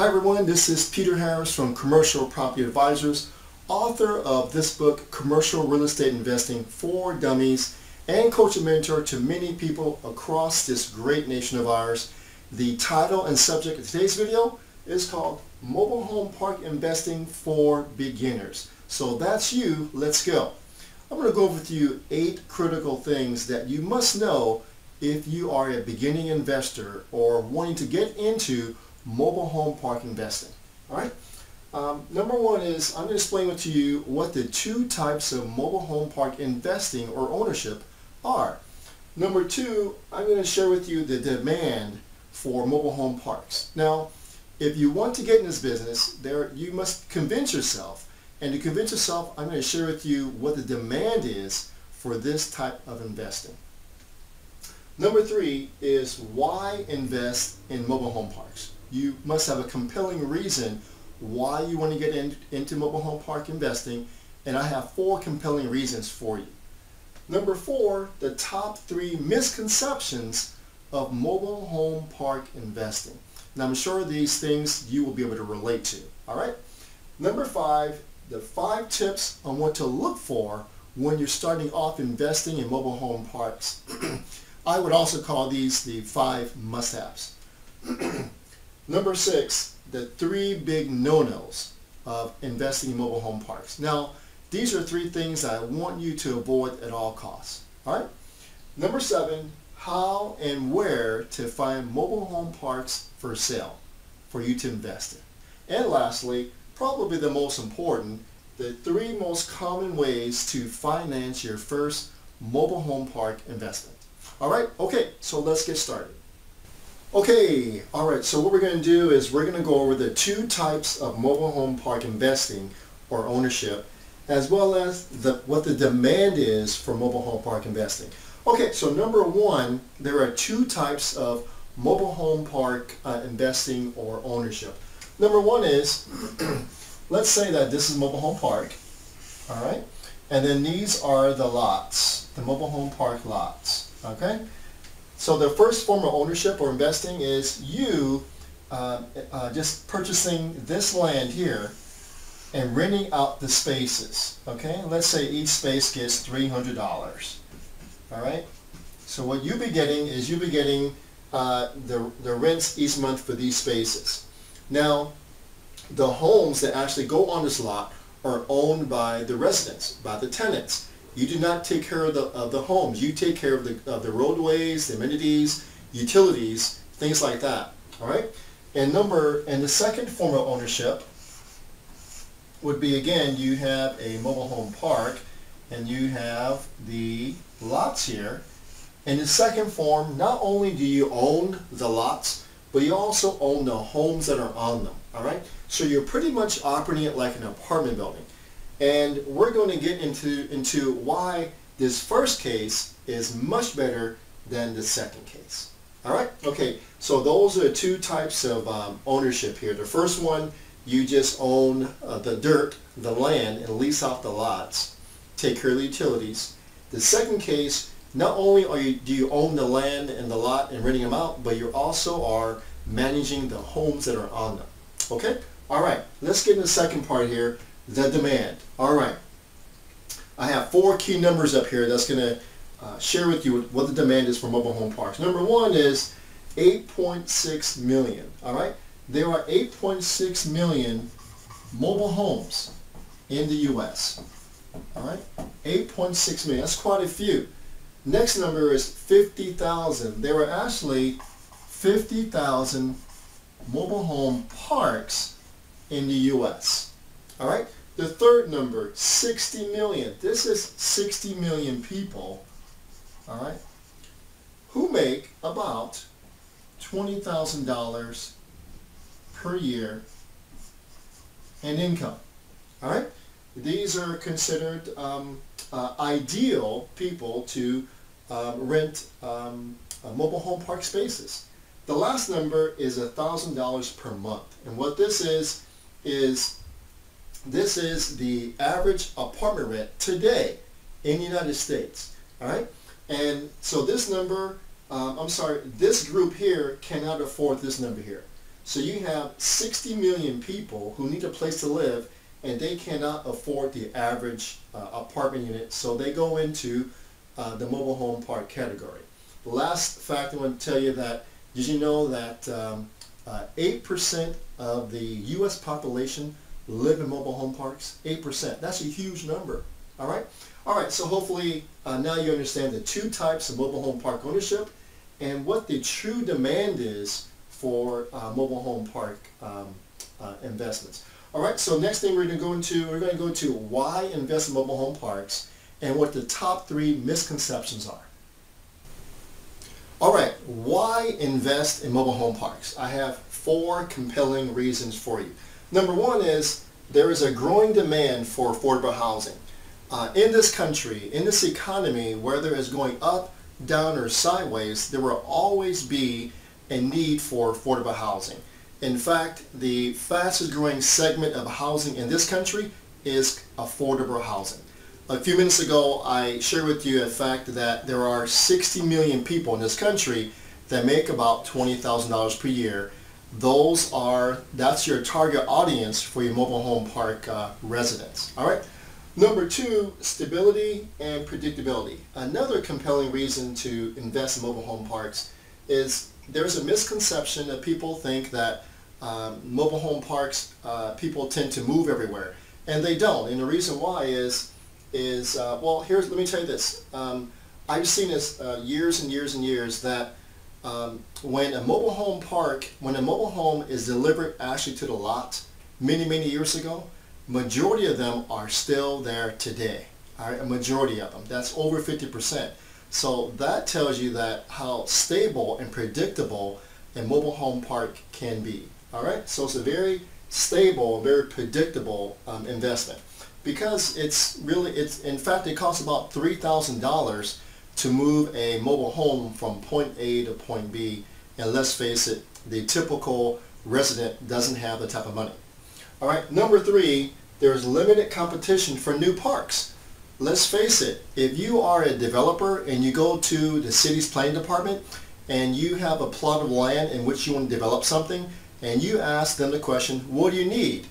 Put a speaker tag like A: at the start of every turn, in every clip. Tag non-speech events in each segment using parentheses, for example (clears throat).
A: Hi everyone, this is Peter Harris from Commercial Property Advisors, author of this book, Commercial Real Estate Investing for Dummies, and coach and mentor to many people across this great nation of ours. The title and subject of today's video is called Mobile Home Park Investing for Beginners. So that's you, let's go. I'm going to go over with you eight critical things that you must know if you are a beginning investor or wanting to get into mobile home park investing. All right. Um, number one is I'm going to explain to you what the two types of mobile home park investing or ownership are. Number two, I'm going to share with you the demand for mobile home parks. Now, if you want to get in this business, there you must convince yourself and to convince yourself, I'm going to share with you what the demand is for this type of investing. Number three is why invest in mobile home parks. You must have a compelling reason why you want to get in, into mobile home park investing, and I have four compelling reasons for you. Number four, the top three misconceptions of mobile home park investing. Now I'm sure these things you will be able to relate to. All right. Number five, the five tips on what to look for when you're starting off investing in mobile home parks. (clears throat) I would also call these the five must-haves. (clears throat) Number six, the three big no-nos of investing in mobile home parks. Now, these are three things I want you to avoid at all costs. All right? Number seven, how and where to find mobile home parks for sale for you to invest in. And lastly, probably the most important, the three most common ways to finance your first mobile home park investment. All right, okay, so let's get started. Okay, all right, so what we're going to do is we're going to go over the two types of mobile home park investing or ownership, as well as the, what the demand is for mobile home park investing. Okay, so number one, there are two types of mobile home park uh, investing or ownership. Number one is, (clears throat) let's say that this is mobile home park, all right? And then these are the lots, the mobile home park lots, okay? So the first form of ownership or investing is you uh, uh, just purchasing this land here and renting out the spaces, okay? Let's say each space gets $300, all right? So what you'll be getting is you'll be getting uh, the, the rents each month for these spaces. Now, the homes that actually go on this lot are owned by the residents, by the tenants. You do not take care of the, of the homes. You take care of the, of the roadways, the amenities, utilities, things like that. All right? And number, and the second form of ownership would be, again, you have a mobile home park and you have the lots here. In the second form, not only do you own the lots, but you also own the homes that are on them. All right? So you're pretty much operating it like an apartment building. And we're going to get into, into why this first case is much better than the second case. All right? Okay, so those are two types of um, ownership here. The first one, you just own uh, the dirt, the land, and lease out the lots. Take care of the utilities. The second case, not only are you, do you own the land and the lot and renting them out, but you also are managing the homes that are on them. Okay? All right, let's get into the second part here, the demand. All right. I have four key numbers up here that's going to uh, share with you what the demand is for mobile home parks. Number one is 8.6 million. All right. There are 8.6 million mobile homes in the U.S. All right. 8.6 million. That's quite a few. Next number is 50,000. There are actually 50,000 mobile home parks in the U.S. All right. The third number, 60 million. This is 60 million people, all right, who make about $20,000 per year in income. All right. These are considered um, uh, ideal people to um, rent um, mobile home park spaces. The last number is $1,000 per month. And what this is, is this is the average apartment rent today in the United States. All right? And so this number, um, I'm sorry, this group here cannot afford this number here. So you have 60 million people who need a place to live and they cannot afford the average uh, apartment unit, so they go into uh, the mobile home park category. The last fact I want to tell you that, did you know that 8% um, uh, of the U.S. population live in mobile home parks? 8%. That's a huge number. All right? All right, so hopefully uh, now you understand the two types of mobile home park ownership and what the true demand is for uh, mobile home park um, uh, investments. All right, so next thing we're going to go into, we're going to go into why invest in mobile home parks and what the top three misconceptions are. All right, why invest in mobile home parks? I have four compelling reasons for you. Number one is there is a growing demand for affordable housing. Uh, in this country, in this economy, whether it's going up, down, or sideways, there will always be a need for affordable housing. In fact, the fastest growing segment of housing in this country is affordable housing. A few minutes ago, I shared with you a fact that there are 60 million people in this country that make about $20,000 per year. Those are, that's your target audience for your mobile home park uh, residents. All right. Number two, stability and predictability. Another compelling reason to invest in mobile home parks is there's a misconception that people think that um, mobile home parks, uh, people tend to move everywhere. And they don't. And the reason why is, is uh, well, here's, let me tell you this. Um, I've seen this uh, years and years and years that um, when a mobile home park, when a mobile home is delivered actually to the lot many, many years ago, majority of them are still there today. All right, a majority of them. That's over 50%. So that tells you that how stable and predictable a mobile home park can be. All right, so it's a very stable, very predictable um, investment because it's really, it's in fact, it costs about $3,000 to move a mobile home from point A to point B. And let's face it, the typical resident doesn't have the type of money. All right, number three, there's limited competition for new parks. Let's face it, if you are a developer and you go to the city's planning department and you have a plot of land in which you want to develop something and you ask them the question, what do you need?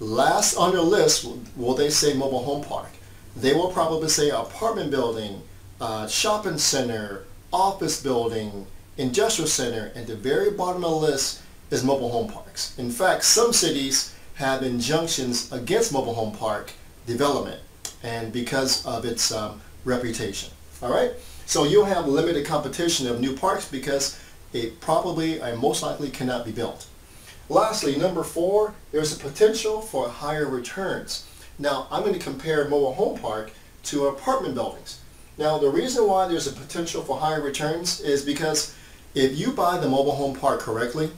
A: Last on their list, will they say mobile home park? They will probably say apartment building, uh, shopping center, office building, industrial center, and the very bottom of the list is mobile home parks. In fact, some cities have injunctions against mobile home park development and because of its um, reputation. All right? So you'll have limited competition of new parks because it probably and most likely cannot be built. Lastly, number four, there's a potential for higher returns. Now, I'm going to compare mobile home park to apartment buildings. Now, the reason why there's a potential for higher returns is because if you buy the mobile home park correctly,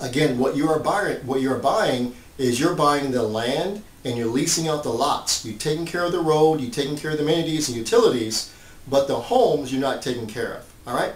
A: again, what you are buying, what you're buying is you're buying the land and you're leasing out the lots. You're taking care of the road, you're taking care of the amenities and utilities, but the homes you're not taking care of. All right.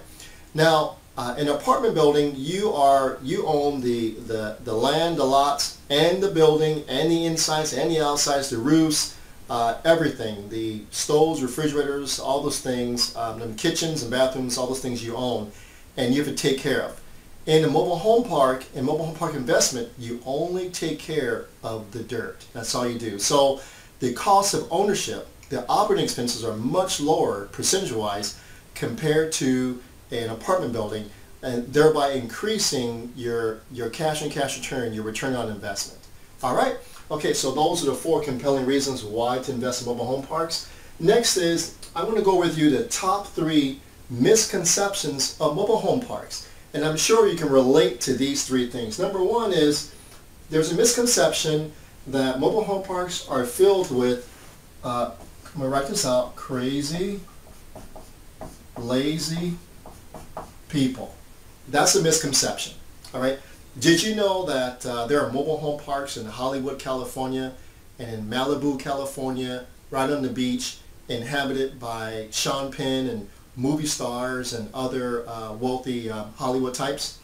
A: Now, uh, an apartment building, you are you own the, the, the land, the lots, and the building, and the insides, and the outsides, the roofs, uh, everything, the stoves, refrigerators, all those things, um, the kitchens and bathrooms, all those things you own, and you have to take care of. In a mobile home park, in mobile home park investment, you only take care of the dirt. That's all you do. So the cost of ownership, the operating expenses are much lower percentage-wise compared to an apartment building and thereby increasing your, your cash on cash return, your return on investment. All right? Okay, so those are the four compelling reasons why to invest in mobile home parks. Next is, I'm going to go with you the top three misconceptions of mobile home parks. And I'm sure you can relate to these three things. Number one is, there's a misconception that mobile home parks are filled with, uh, I'm going to write this out, crazy, lazy, people. That's a misconception. All right. Did you know that uh, there are mobile home parks in Hollywood, California, and in Malibu, California, right on the beach, inhabited by Sean Penn and movie stars and other uh, wealthy uh, Hollywood types?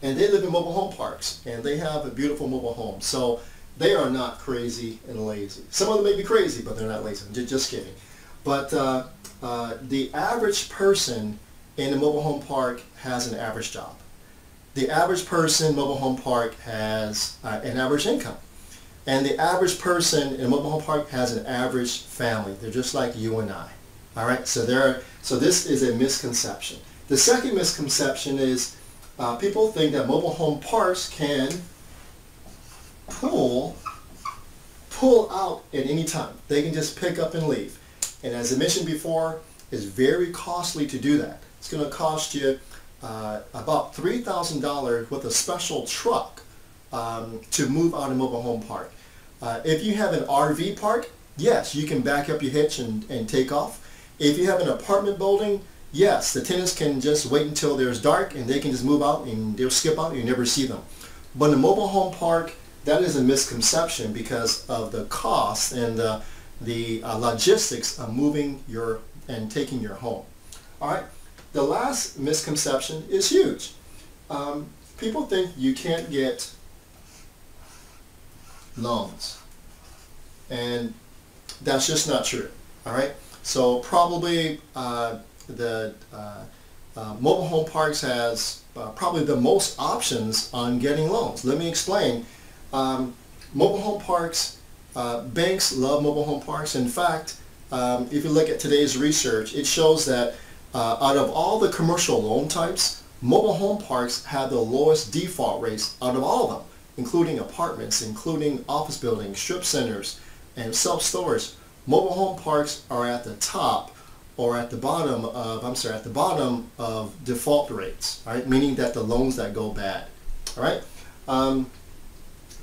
A: And they live in mobile home parks, and they have a beautiful mobile home. So they are not crazy and lazy. Some of them may be crazy, but they're not lazy. Just, just kidding. But uh, uh, the average person in a mobile home park has an average job. The average person in mobile home park has uh, an average income. And the average person in mobile home park has an average family. They're just like you and I. All right, so there. So this is a misconception. The second misconception is uh, people think that mobile home parks can pull pull out at any time. They can just pick up and leave. And as I mentioned before, it's very costly to do that. It's going to cost you uh, about $3,000 with a special truck um, to move out a mobile home park. Uh, if you have an RV park, yes, you can back up your hitch and, and take off. If you have an apartment building, yes, the tenants can just wait until there's dark and they can just move out and they'll skip out and you never see them. But in a mobile home park, that is a misconception because of the cost and the, the uh, logistics of moving your and taking your home. All right. The last misconception is huge. Um, people think you can't get loans. And that's just not true. All right. So probably uh, the uh, uh, mobile home parks has uh, probably the most options on getting loans. Let me explain. Um, mobile home parks, uh, banks love mobile home parks. In fact, um, if you look at today's research, it shows that uh, out of all the commercial loan types, mobile home parks have the lowest default rates out of all of them, including apartments, including office buildings, strip centers, and self-storage. Mobile home parks are at the top or at the bottom of, I'm sorry, at the bottom of default rates, right? Meaning that the loans that go bad, all right? Um,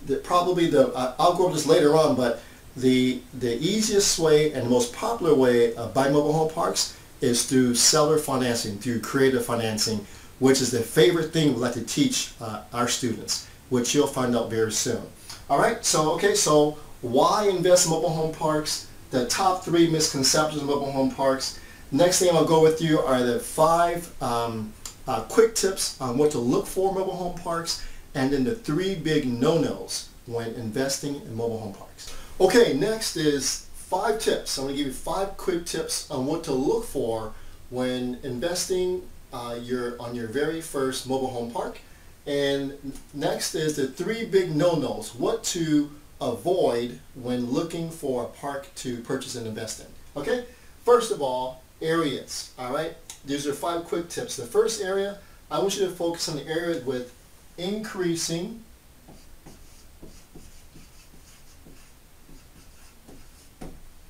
A: the, probably the, uh, I'll go over this later on, but the, the easiest way and the most popular way of buying mobile home parks is through seller financing, through creative financing, which is the favorite thing we like to teach uh, our students, which you'll find out very soon. All right, so, okay, so why invest in mobile home parks? The top three misconceptions of mobile home parks. Next thing I'll go with you are the five um, uh, quick tips on what to look for in mobile home parks, and then the three big no-nos when investing in mobile home parks. Okay, next is five tips. I'm going to give you five quick tips on what to look for when investing uh, your, on your very first mobile home park. And next is the three big no-nos, what to avoid when looking for a park to purchase and invest in. Okay, first of all, areas. All right, these are five quick tips. The first area, I want you to focus on the area with increasing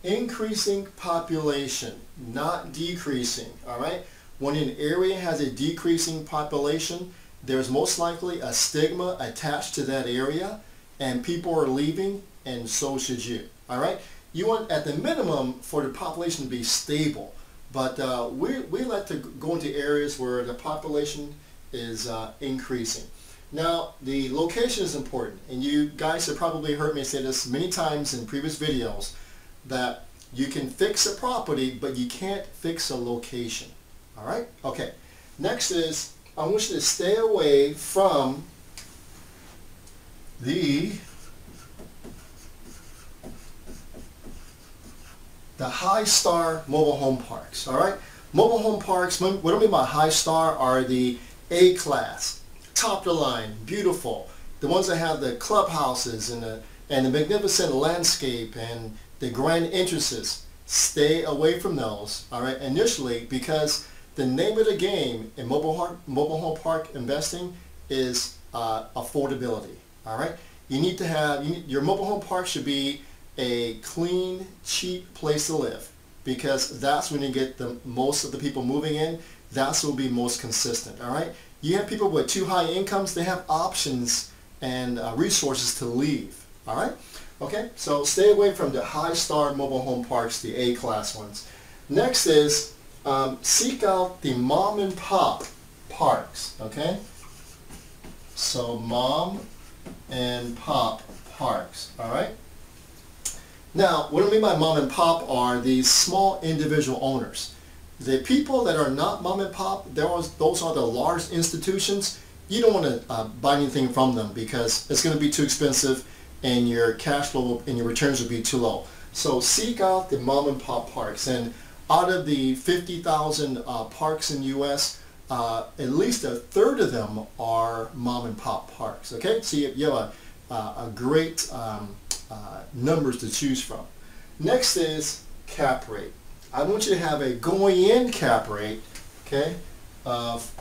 A: increasing population, not decreasing, all right? When an area has a decreasing population, there's most likely a stigma attached to that area and people are leaving and so should you, all right? You want, at the minimum, for the population to be stable, but uh, we, we like to go into areas where the population is uh, increasing. Now, the location is important, and you guys have probably heard me say this many times in previous videos, that you can fix a property, but you can't fix a location. All right? Okay. Next is, I want you to stay away from the the high star mobile home parks. All right? Mobile home parks, what I mean by high star are the A class, top the line, beautiful. The ones that have the clubhouses and the, and the magnificent landscape and the grand entrances, stay away from those, all right, initially because the name of the game in mobile, home, mobile home park investing is uh, affordability, all right? You need to have, you need, your mobile home park should be a clean, cheap place to live because that's when you get the most of the people moving in. That's will be most consistent, all right? You have people with too high incomes, they have options and uh, resources to leave, all right? Okay, so stay away from the high star mobile home parks, the A-class ones. Next is um, seek out the mom and pop parks, okay? So mom and pop parks, all right? Now, what I mean by mom and pop are these small individual owners. The people that are not mom and pop, those are the large institutions. You don't want to uh, buy anything from them because it's going to be too expensive and your cash flow and your returns will be too low. So seek out the mom and pop parks. And out of the 50,000 uh, parks in the U.S., uh, at least a third of them are mom and pop parks. Okay, so you, you have a, a great um, uh, numbers to choose from. Next is cap rate. I want you to have a going in cap rate, okay, of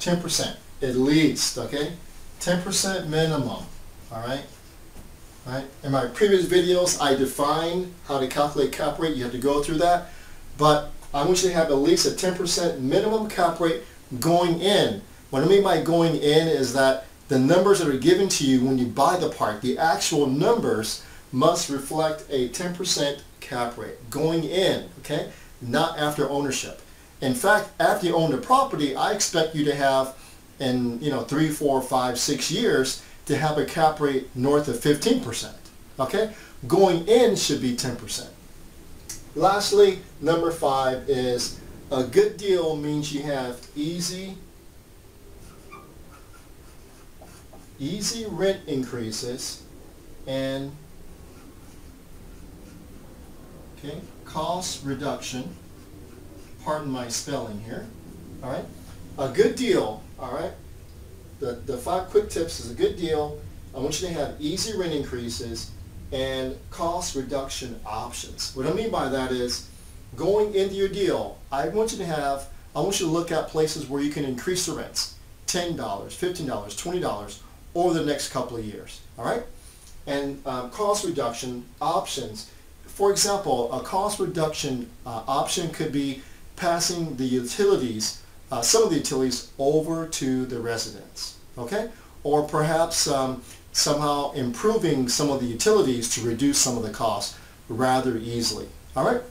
A: 10% at least, okay? 10% minimum, all right? Right? In my previous videos, I defined how to calculate cap rate. You have to go through that. But I want you to have at least a 10% minimum cap rate going in. What I mean by going in is that the numbers that are given to you when you buy the park, the actual numbers must reflect a 10% cap rate going in, okay? Not after ownership. In fact, after you own the property, I expect you to have in you know three, four, five, six years to have a cap rate north of 15%. Okay? Going in should be 10%. Lastly, number five is a good deal means you have easy easy rent increases and okay, cost reduction pardon my spelling here. All right. A good deal, all right. The, the five quick tips is a good deal. I want you to have easy rent increases and cost reduction options. What I mean by that is going into your deal, I want you to have, I want you to look at places where you can increase the rents. $10, $15, $20 over the next couple of years. All right? And um, cost reduction options. For example, a cost reduction uh, option could be passing the utilities, uh, some of the utilities over to the residents, okay? Or perhaps um, somehow improving some of the utilities to reduce some of the costs rather easily, all right?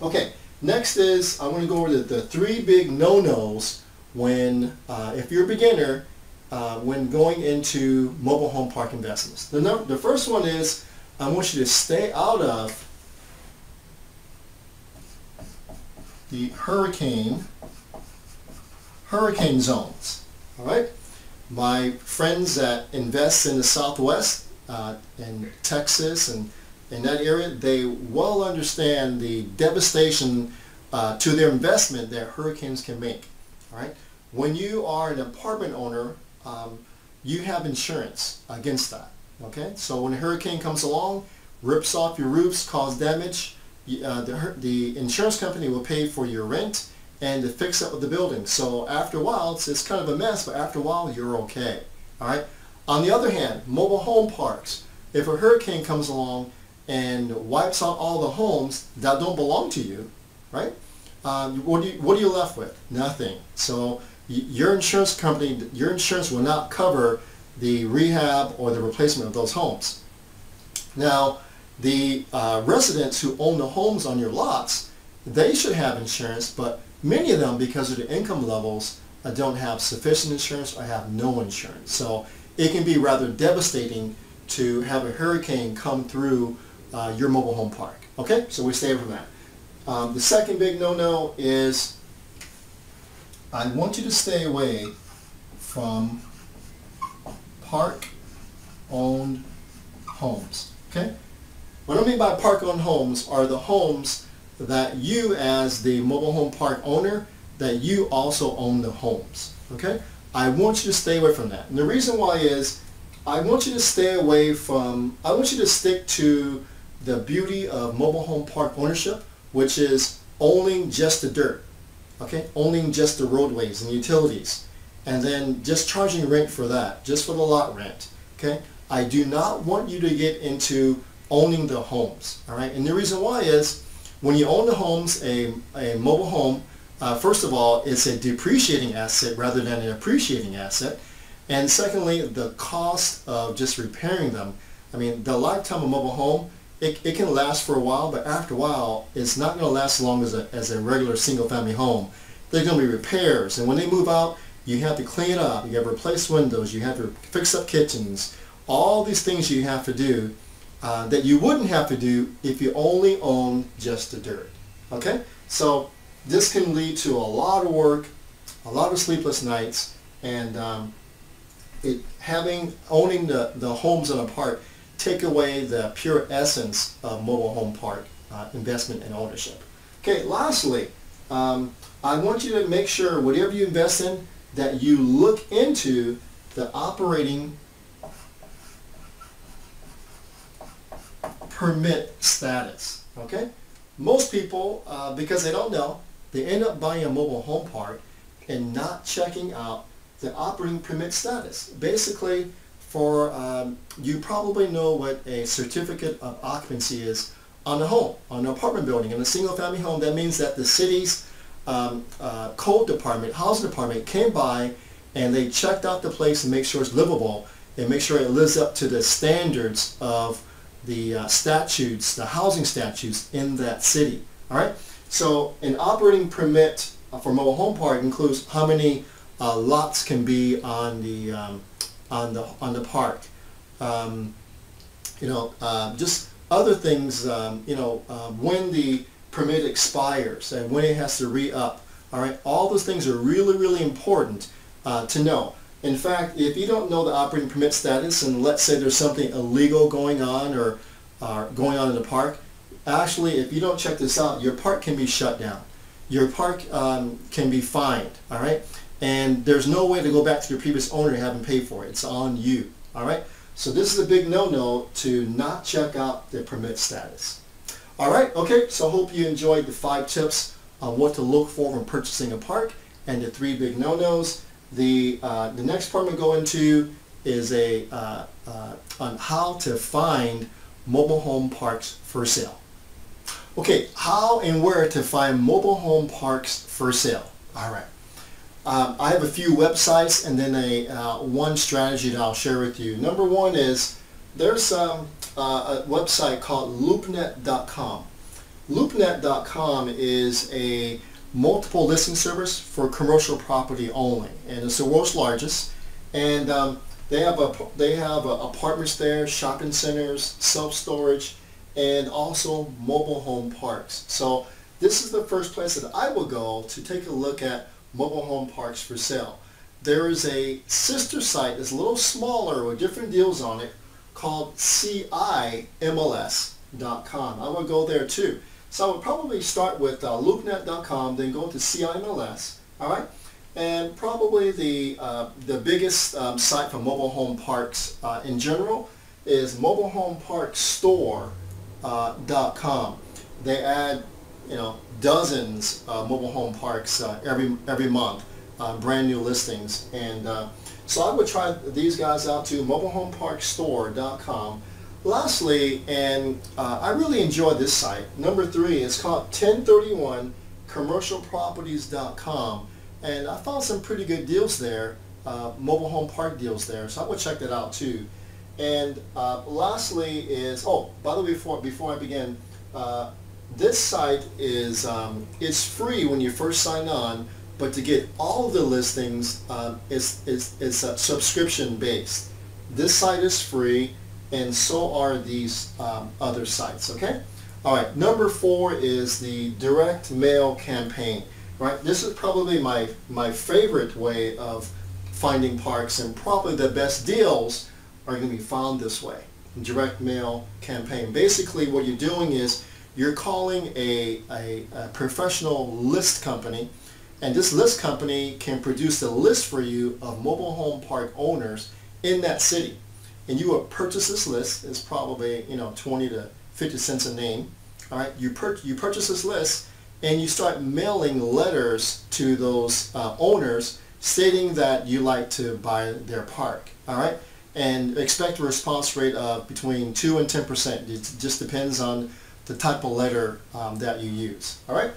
A: Okay, next is I'm going to go over the, the three big no-nos when, uh, if you're a beginner, uh, when going into mobile home park investments. The, no, the first one is I want you to stay out of the hurricane hurricane zones. All right, my friends that invest in the Southwest, uh, in Texas, and in that area, they well understand the devastation uh, to their investment that hurricanes can make. All right, when you are an apartment owner, um, you have insurance against that. Okay, so when a hurricane comes along, rips off your roofs, cause damage, uh, the, the insurance company will pay for your rent and to fix up the building. So after a while, it's, it's kind of a mess, but after a while, you're okay. All right. On the other hand, mobile home parks, if a hurricane comes along and wipes out all the homes that don't belong to you, right? Um, what, you, what are you left with? Nothing. So your insurance company, your insurance will not cover the rehab or the replacement of those homes. Now, the uh, residents who own the homes on your lots, they should have insurance, but many of them, because of the income levels, uh, don't have sufficient insurance or have no insurance. So it can be rather devastating to have a hurricane come through uh, your mobile home park. Okay, so we stay away from that. Um, the second big no-no is I want you to stay away from park-owned homes. Okay? What I mean by park-owned homes are the homes that you as the mobile home park owner, that you also own the homes. Okay? I want you to stay away from that. And the reason why is I want you to stay away from, I want you to stick to the beauty of mobile home park ownership, which is owning just the dirt. Okay? Owning just the roadways and utilities. And then just charging rent for that, just for the lot rent. Okay? I do not want you to get into owning the homes. All right, and the reason why is when you own the homes, a, a mobile home, uh, first of all, it's a depreciating asset rather than an appreciating asset. And secondly, the cost of just repairing them. I mean, the lifetime of a mobile home, it, it can last for a while, but after a while, it's not going to last as long as a, as a regular single-family home. There's going to be repairs, and when they move out, you have to clean it up, you have to replace windows, you have to fix up kitchens, all these things you have to do uh, that you wouldn't have to do if you only own just the dirt. Okay? So this can lead to a lot of work, a lot of sleepless nights, and um, it having owning the, the homes on a park take away the pure essence of mobile home park uh, investment and ownership. Okay, lastly, um, I want you to make sure whatever you invest in that you look into the operating permit status. Okay? Most people, uh, because they don't know, they end up buying a mobile home park and not checking out the operating permit status. Basically, for um, you probably know what a certificate of occupancy is on a home, on an apartment building, in a single family home. That means that the city's um, uh, code department, housing department came by and they checked out the place and make sure it's livable and make sure it lives up to the standards of the uh, statutes, the housing statutes in that city. All right. So an operating permit for mobile home park includes how many uh, lots can be on the um, on the on the park. Um, you know, uh, just other things. Um, you know, uh, when the permit expires and when it has to re-up. All right, all those things are really really important uh, to know. In fact, if you don't know the operating permit status and let's say there's something illegal going on or uh, going on in the park, actually if you don't check this out, your park can be shut down. Your park um, can be fined, all right? And there's no way to go back to your previous owner and have them pay for it. It's on you, all right? So this is a big no-no to not check out the permit status. All right, okay, so hope you enjoyed the five tips on what to look for when purchasing a park and the three big no-nos. The, uh, the next part to go into is a, uh, uh, on how to find mobile home parks for sale. Okay, how and where to find mobile home parks for sale. All right. Um, I have a few websites and then a uh, one strategy that I'll share with you. Number one is there's um, a website called loopnet.com. Loopnet.com is a multiple listing service for commercial property only, and it's the world's largest. And um, they have a they have a, apartments there, shopping centers, self storage, and also mobile home parks. So this is the first place that I will go to take a look at mobile home parks for sale. There is a sister site that's a little smaller with different deals on it called CIMLS.com. I will go there too. So I would probably start with uh, loopnet.com, then go to CIMLS, all right? And probably the, uh, the biggest um, site for mobile home parks uh, in general is mobilehomeparkstore.com. Uh, they add, you know, dozens of mobile home parks uh, every, every month, uh, brand new listings. And so I would try these guys out too, mobilehomeparkstore.com. Lastly, and uh, I really enjoy this site, number three, it's called 1031commercialproperties.com and I found some pretty good deals there, uh, mobile home park deals there, so I would check that out too. And uh, lastly is, oh, by the way, before, before I begin, uh, this site is, um, it's free when you first sign on, but to get all the listings, um, it's, it's, it's subscription based. This site is free and so are these um, other sites, okay? All right, number four is the direct mail campaign, right? This is probably my, my favorite way of finding parks and probably the best deals are going to be found this way, direct mail campaign. Basically what you're doing is you're calling a, a, a professional list company and this list company can produce a list for you of mobile home park owners in that city and you will purchase this list. It's probably you know 20 to 50 cents a name. All right, you pur you purchase this list and you start mailing letters to those uh, owners stating that you like to buy their park. All right, and expect a response rate of between two and 10 percent. It just depends on the type of letter um, that you use. All right.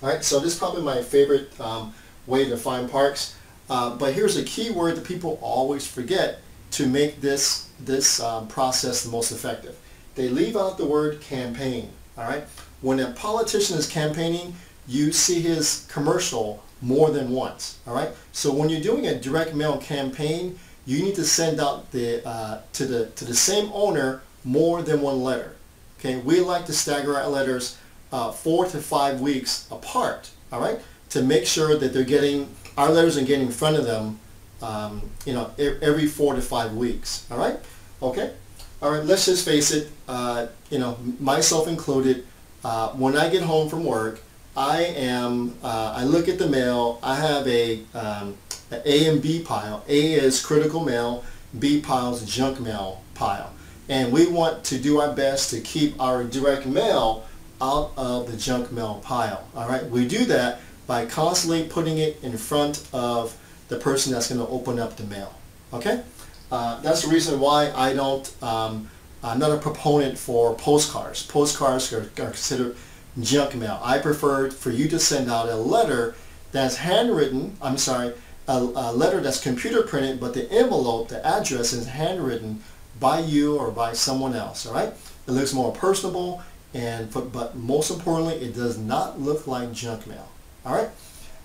A: All right, so this is probably my favorite um, way to find parks. Uh, but here's a key word that people always forget to make this, this um, process the most effective. They leave out the word campaign, all right? When a politician is campaigning, you see his commercial more than once, all right? So when you're doing a direct mail campaign, you need to send out the, uh, to, the, to the same owner more than one letter, okay? We like to stagger our letters uh, four to five weeks apart, all right? To make sure that they're getting, our letters are getting in front of them um, you know, every four to five weeks. All right? Okay? All right, let's just face it, uh, you know, myself included, uh, when I get home from work, I am, uh, I look at the mail, I have a, um, a A and B pile. A is critical mail, B pile is junk mail pile. And we want to do our best to keep our direct mail out of the junk mail pile. All right, we do that by constantly putting it in front of the person that's going to open up the mail. Okay, uh, that's the reason why I don't. Um, I'm not a proponent for postcards. Postcards are, are considered junk mail. I prefer for you to send out a letter that's handwritten. I'm sorry, a, a letter that's computer printed, but the envelope, the address is handwritten by you or by someone else. All right, it looks more personable and but most importantly it does not look like junk mail all right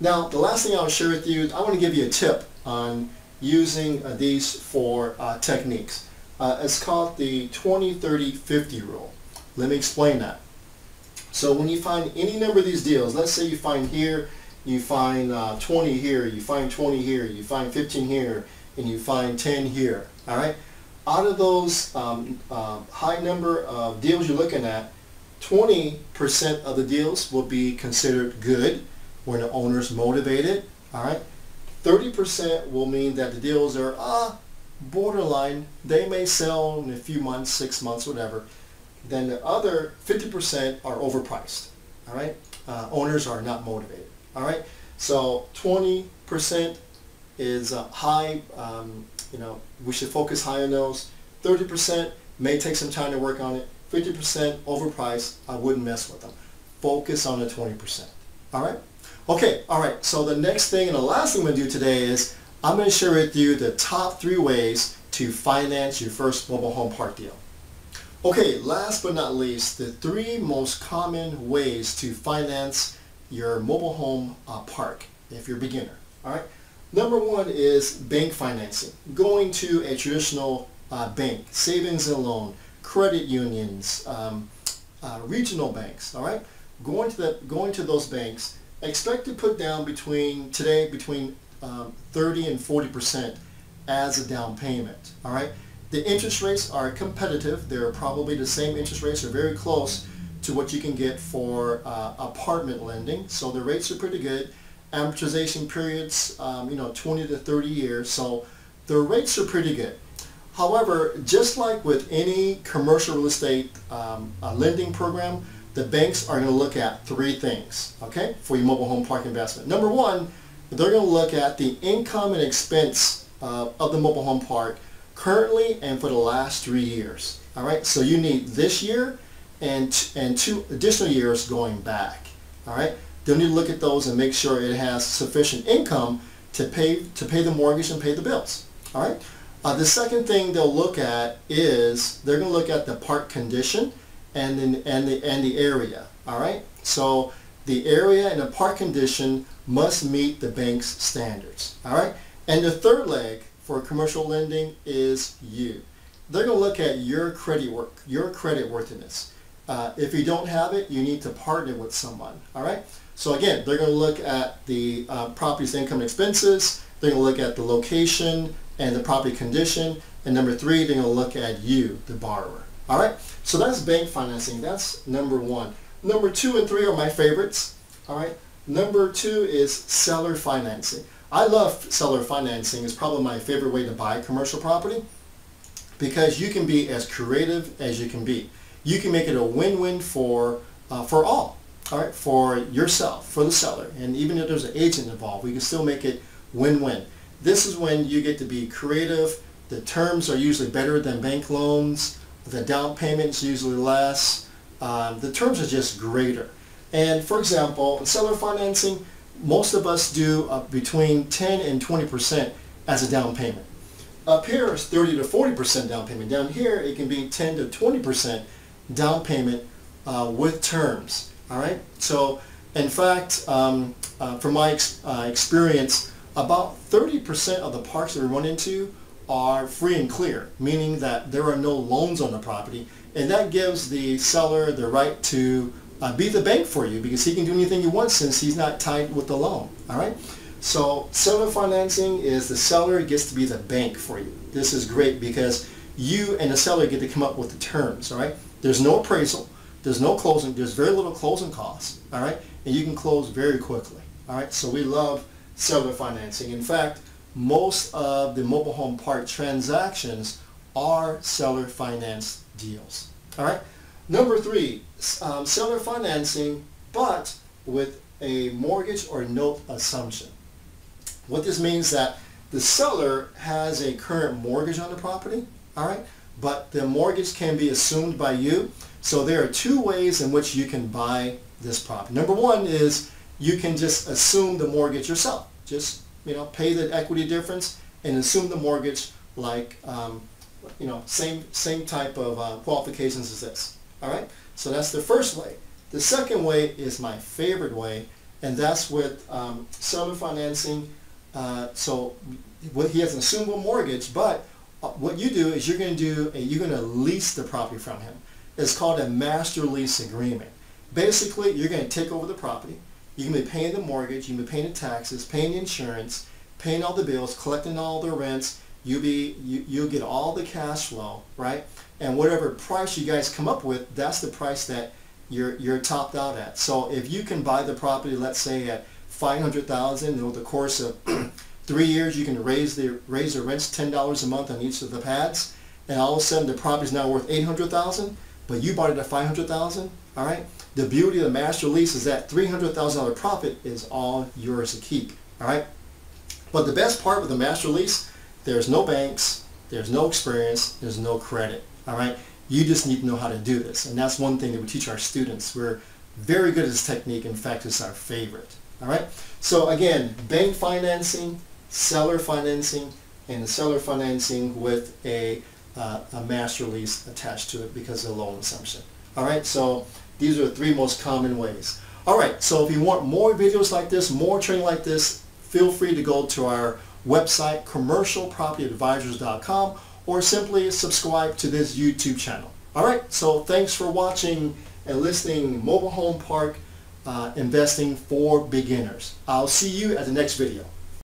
A: now the last thing I'll share with you I want to give you a tip on using uh, these four uh, techniques. Uh, it's called the 20 30 50 rule. Let me explain that. So when you find any number of these deals let's say you find here you find uh, 20 here you find 20 here you find 15 here and you find 10 here all right? Out of those um, uh, high number of deals you're looking at 20% of the deals will be considered good when the owner's motivated. All right. 30% will mean that the deals are uh, borderline. They may sell in a few months, six months, whatever. Then the other 50% are overpriced. All right. Uh, owners are not motivated. All right. So 20% is uh, high. Um, you know, we should focus high on those. 30% may take some time to work on it. 50% overpriced, I wouldn't mess with them. Focus on the 20%. All right? Okay, all right. So the next thing and the last thing I'm going to do today is I'm going to share with you the top three ways to finance your first mobile home park deal. Okay, last but not least, the three most common ways to finance your mobile home uh, park if you're a beginner. All right. Number one is bank financing. Going to a traditional uh, bank, savings and loan, credit unions, um, uh, regional banks, all right? Going to, the, going to those banks, expect to put down between, today, between um, 30 and 40% as a down payment, all right? The interest rates are competitive. They're probably the same interest rates or very close to what you can get for uh, apartment lending. So the rates are pretty good. Amortization periods, um, you know, 20 to 30 years. So the rates are pretty good. However, just like with any commercial real estate um, uh, lending program, the banks are going to look at three things, okay, for your mobile home park investment. Number one, they're going to look at the income and expense uh, of the mobile home park currently and for the last three years. All right, so you need this year and, and two additional years going back. All right, they'll need to look at those and make sure it has sufficient income to pay, to pay the mortgage and pay the bills. All right. Uh, the second thing they'll look at is they're going to look at the park condition and, in, and, the, and the area. All right. So the area and the park condition must meet the bank's standards. All right. And the third leg for commercial lending is you. They're going to look at your credit work, your credit worthiness. Uh, if you don't have it, you need to partner with someone. All right. So again, they're going to look at the uh, property's income and expenses. They're going to look at the location, and the property condition. And number three, they're going to look at you, the borrower. All right, so that's bank financing. That's number one. Number two and three are my favorites. All right, number two is seller financing. I love seller financing. It's probably my favorite way to buy commercial property because you can be as creative as you can be. You can make it a win-win for uh, for all. All right, for yourself, for the seller, and even if there's an agent involved, we can still make it win-win. This is when you get to be creative. The terms are usually better than bank loans. The down payment's usually less. Um, the terms are just greater. And for example, in seller financing, most of us do uh, between 10 and 20% as a down payment. Up here is 30 to 40% down payment. Down here, it can be 10 to 20% down payment uh, with terms. All right. So, in fact, um, uh, from my ex uh, experience, about 30% of the parks that we run into are free and clear, meaning that there are no loans on the property, and that gives the seller the right to uh, be the bank for you because he can do anything he wants since he's not tied with the loan. All right. So seller financing is the seller gets to be the bank for you. This is great because you and the seller get to come up with the terms. All right. There's no appraisal. There's no closing, there's very little closing costs, all right? And you can close very quickly, all right? So we love seller financing. In fact, most of the mobile home park transactions are seller finance deals, all right? Number three, um, seller financing, but with a mortgage or note assumption. What this means that the seller has a current mortgage on the property, all right, but the mortgage can be assumed by you. So there are two ways in which you can buy this property. Number one is you can just assume the mortgage yourself. Just, you know, pay the equity difference and assume the mortgage like, um, you know, same, same type of uh, qualifications as this. All right? So that's the first way. The second way is my favorite way, and that's with um, seller financing. Uh, so what he has an assumable mortgage, but uh, what you do is you're going to do a, you're going to lease the property from him. It's called a master lease agreement. Basically, you're going to take over the property. You can be paying the mortgage, you can be paying the taxes, paying the insurance, paying all the bills, collecting all the rents. You be you you get all the cash flow, right? And whatever price you guys come up with, that's the price that you're you're topped out at. So if you can buy the property, let's say at five hundred thousand over the course of (clears throat) three years, you can raise the raise the rents ten dollars a month on each of the pads, and all of a sudden the property is now worth eight hundred thousand, but you bought it at five hundred thousand. All right. The beauty of the master lease is that three hundred thousand dollar profit is all yours to keep. All right. But the best part with the master lease, there's no banks, there's no experience, there's no credit. All right. You just need to know how to do this. And that's one thing that we teach our students. We're very good at this technique. In fact, it's our favorite. All right. So again, bank financing, seller financing, and the seller financing with a, uh, a master lease attached to it because of the loan assumption. All right. So these are the three most common ways. All right. So if you want more videos like this, more training like this, feel free to go to our website, commercialpropertyadvisors.com or simply subscribe to this YouTube channel. All right, so thanks for watching and listening Mobile Home Park uh, Investing for Beginners. I'll see you at the next video.